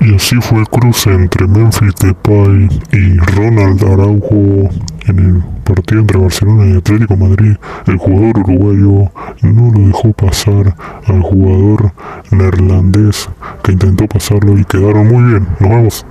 Y así fue el cruce entre Memphis Depay y Ronald Araujo en el partido entre Barcelona y Atlético Madrid. El jugador uruguayo no lo dejó pasar al jugador neerlandés que intentó pasarlo y quedaron muy bien. Nos vemos.